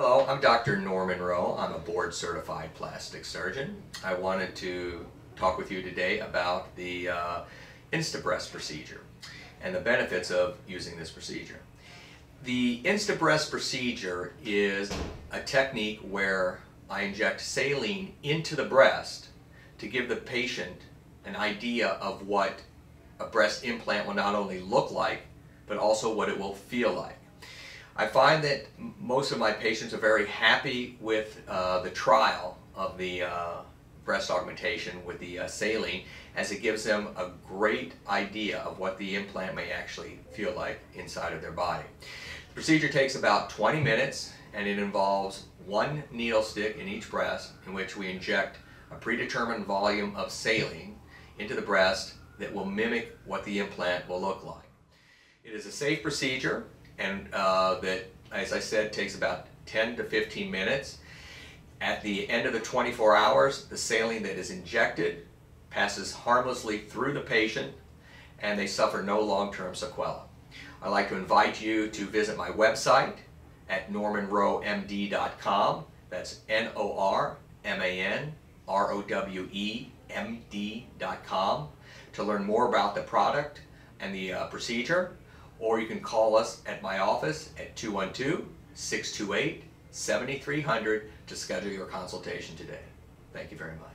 Hello, I'm Dr. Norman Rowe. I'm a board certified plastic surgeon. I wanted to talk with you today about the uh, InstaBreast procedure and the benefits of using this procedure. The InstaBreast procedure is a technique where I inject saline into the breast to give the patient an idea of what a breast implant will not only look like, but also what it will feel like. I find that most of my patients are very happy with uh, the trial of the uh, breast augmentation with the uh, saline as it gives them a great idea of what the implant may actually feel like inside of their body. The procedure takes about 20 minutes and it involves one needle stick in each breast in which we inject a predetermined volume of saline into the breast that will mimic what the implant will look like. It is a safe procedure and uh, that, as I said, takes about 10 to 15 minutes. At the end of the 24 hours, the saline that is injected passes harmlessly through the patient and they suffer no long-term sequela. I'd like to invite you to visit my website at normanrowemd.com. That's N-O-R-M-A-N-R-O-W-E-M-D.com to learn more about the product and the uh, procedure or you can call us at my office at 212-628-7300 to schedule your consultation today. Thank you very much.